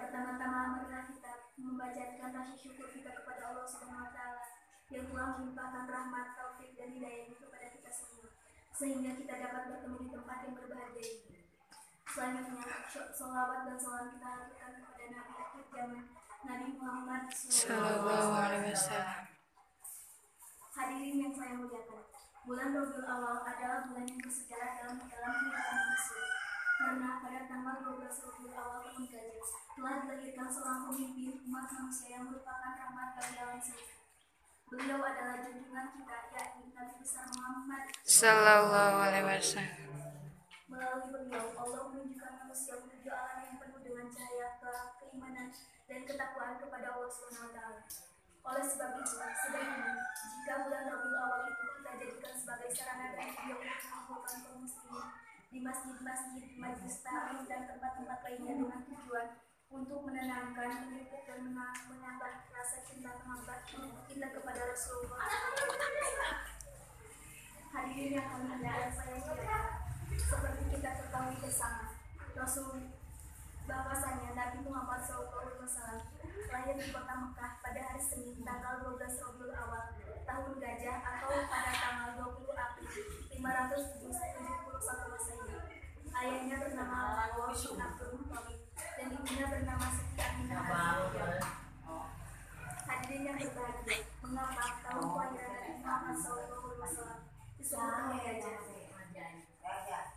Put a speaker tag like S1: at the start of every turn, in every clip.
S1: Pertama-tama marilah kita membacakan syukur kita kepada Allah Subhanahu taala yang telah melimpahkan rahmat, taufik dan hidayah kepada kita semua sehingga kita dapat bertemu di tempat yang berbahagia ini. Selanjutnya, salawat dan salam kita haturkan kepada Nabi akhir zaman, Nabi Muhammad
S2: Sallallahu alaihi wasallam.
S1: Hadirin yang saya muliakan, bulan Rabiul Awal adalah bulan yang bersejarah dalam dalam kehidupan manusia. Karena pada tanggal 12 Rabiul Awal tahun gajah telah dilahirkan seorang pemimpin umat manusia yang merupakan rahmat bagi alam semesta. Beliau adalah junjungan kita, yakni Nabi besar Muhammad
S2: Sallallahu alaihi wasallam.
S1: Ketakwaan kepada Allah Subhanahu wa taala. Oleh sebab itu, sebaiknya jika bulan Rabiul Awal itu kita jadikan sebagai sarana dan untuk mengumpulkan kaum muslimin di masjid-masjid, majelis taklim dan tempat-tempat lainnya dengan tujuan untuk menenangkan, memupuk dan mena- menambah rasa cinta sahabat kita kepada Rasulullah. Hadirin yang kami saya seperti kita ketahui bersama Rasul bahwasanya Nabi Muhammad SAW lahir di kota Mekah pada hari Senin tanggal 12 Rabiul Awal tahun gajah atau pada tanggal 20 April 571 Masehi. Ayahnya bernama Abdullah bin Abdul Muthalib dan ibunya bernama Siti Aminah. Hadirin yang berbahagia, mengapa tahun kelahiran Nabi Muhammad SAW disebut tahun gajah?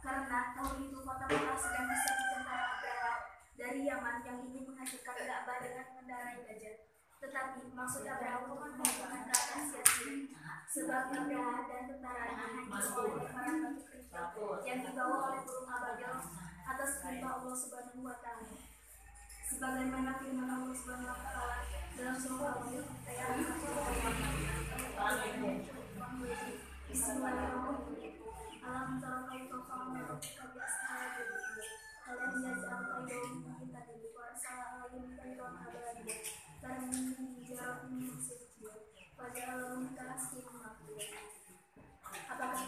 S1: Karena tahun itu kota Mekah sedang diserbu tentara Abraha dari Yaman yang ingin menghancurkan Ka'bah dengan mengendarai gajah. Tetapi maksud Abraha untuk menghentikan keadaan sia-sia. Sebab Abraha dan tentaranya hancur oleh lemparan batu kerikil yang dibawa oleh burung ababil atas perintah Allah Subhanahu wa taala. Sebagaimana firman Allah Subhanahu wa taala dalam surah Al-Baqarah ayat 1 Bismillahirrahmanirrahim. Alam tara kaifa fa'ala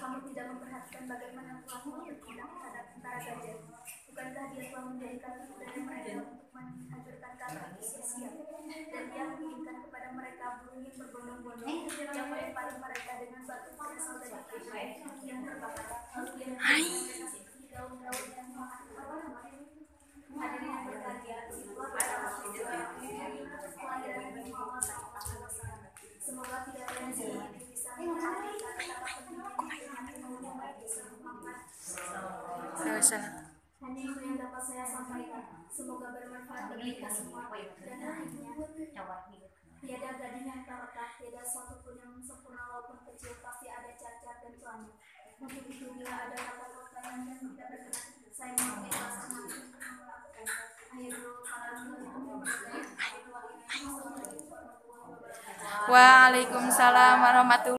S1: Kamu tidak memperhatikan bagaimana Tuhan bertindak terhadap tentara gajah? Bukankah dia telah menjadikan dari mereka untuk menghancurkan kata sia-sia? Dan dia mengirimkan kepada mereka burung yang berbondong-bondong yang melempari mereka dengan batu berasal dari kayu yang terbakar dia mereka seperti daun-daun yang memakan Hadirin yang berbahagia, itulah adalah sejarah kelahiran Nabi Muhammad SAW. Semoga tidak ada yang sedih bisa menceritakan betapa pentingnya Nabi
S2: Wasallam.
S1: hanya itu yang dapat saya sampaikan. Semoga bermanfaat bagi kita semua. Dan akhirnya, tiada gading yang tak retak, tiada suatu pun yang sempurna walaupun kecil, pasti ada cacat dan celana. Untuk itu, bila ada kata-kata yang tidak berkenan, saya mohon wabarakatuh.
S2: Waalaikumsalam warahmatullahi